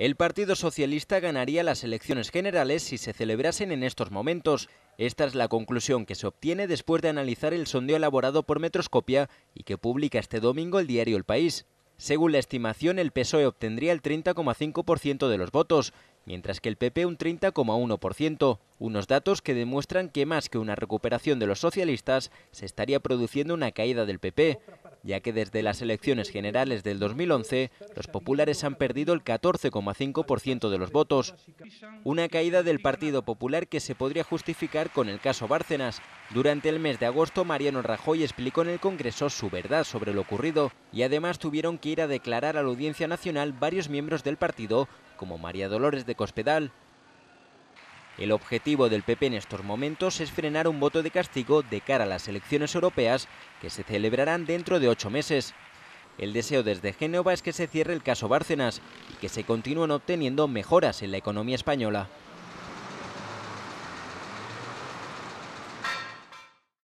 El Partido Socialista ganaría las elecciones generales si se celebrasen en estos momentos. Esta es la conclusión que se obtiene después de analizar el sondeo elaborado por Metroscopia y que publica este domingo el diario El País. Según la estimación, el PSOE obtendría el 30,5% de los votos, mientras que el PP un 30,1%, unos datos que demuestran que más que una recuperación de los socialistas, se estaría produciendo una caída del PP, ya que desde las elecciones generales del 2011 los populares han perdido el 14,5% de los votos. Una caída del Partido Popular que se podría justificar con el caso Bárcenas. Durante el mes de agosto Mariano Rajoy explicó en el Congreso su verdad sobre lo ocurrido y además tuvieron que ir a declarar a la Audiencia Nacional varios miembros del partido como María Dolores de Cospedal, el objetivo del PP en estos momentos es frenar un voto de castigo de cara a las elecciones europeas que se celebrarán dentro de ocho meses. El deseo desde Génova es que se cierre el caso Bárcenas y que se continúen obteniendo mejoras en la economía española.